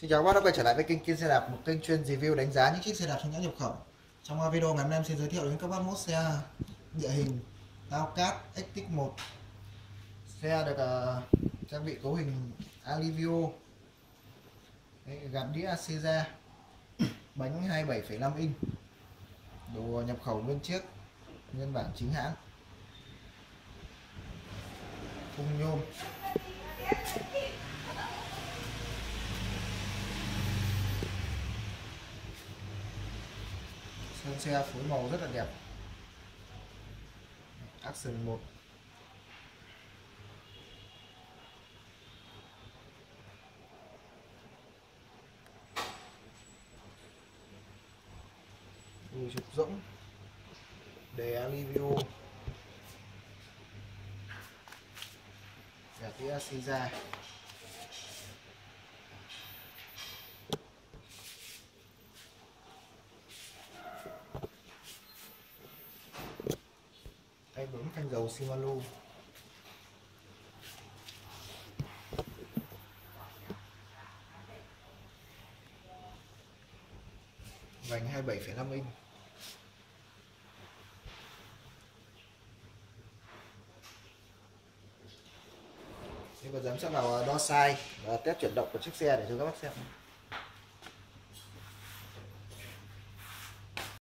Xin chào các bác đã quay trở lại với kênh Kiên xe đạp, một kênh chuyên review đánh giá những chiếc xe đạp trong nhãn nhập khẩu. Trong à, video ngày hôm nay em xin giới thiệu đến các bác mẫu xe địa hình Tao Cát XT1. Xe được uh, trang bị cấu hình Alivio, Đấy, gạt đĩa Seiza, bánh 27,5 inch, đồ nhập khẩu nguyên chiếc, nguyên bản chính hãng, khung nhôm. Sơn xe phối màu rất là đẹp. Action 1 đùi trục rỗng. Đề alivio gạt đĩa xì ra. Thanh dầu Shimano. Vành 27,5 inch. Thế và giám sát vào à, đo size và test chuyển động của chiếc xe để cho các bác xem.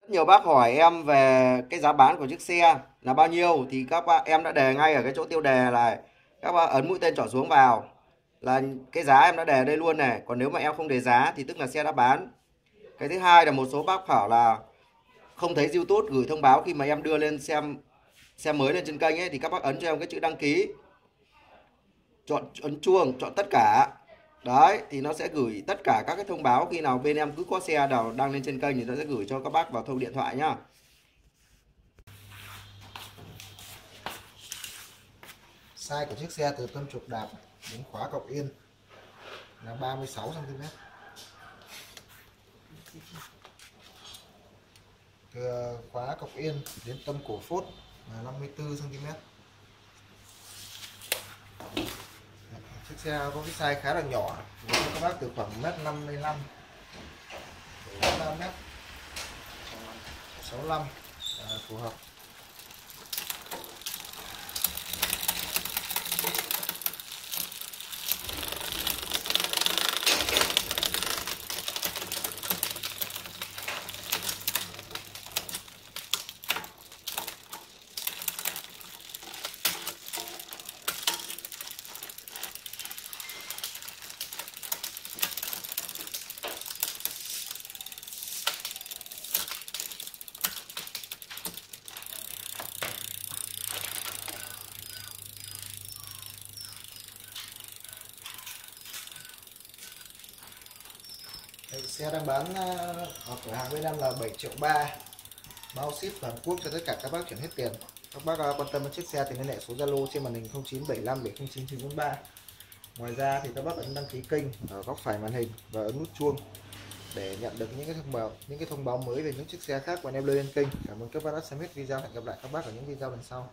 Nhiều bác hỏi em về cái giá bán của chiếc xe là bao nhiêu, thì các bác em đã đề ngay ở cái chỗ tiêu đề là các bác ấn mũi tên trỏ xuống vào, là cái giá em đã đề đây luôn này. Còn nếu mà em không đề giá thì tức là xe đã bán. Cái thứ hai là một số bác bảo là không thấy YouTube gửi thông báo khi mà em đưa lên xem xe mới lên trên kênh ấy, thì các bác ấn cho em cái chữ đăng ký, chọn, ấn chuông, chọn tất cả đấy, thì nó sẽ gửi tất cả các cái thông báo khi nào bên em cứ có xe nào đăng lên trên kênh thì nó sẽ gửi cho các bác vào thông điện thoại nhá. Size của chiếc xe từ tâm trục đạp đến khóa cọc yên là 36 cm từ khóa cọc yên đến tâm cổ phốt là 54 cm chiếc xe có cái size khá là nhỏ. Các bác từ khoảng mét 55 đến 3 mét 65 là phù hợp. Đây, xe đang bán ờ, ở cửa hàng bên em là 7 triệu 3 bao ship toàn quốc cho tất cả các bác chuyển hết tiền. Các bác ờ, quan tâm đến chiếc xe thì liên hệ số Zalo trên màn hình 0975 709 943 ngoài ra thì các bác ấn đăng ký kênh ở góc phải màn hình và ấn nút chuông để nhận được những cái thông báo những cái thông báo mới về những chiếc xe khác mà em lên kênh. Cảm ơn các bác đã xem hết video. Hẹn gặp lại các bác ở những video lần sau.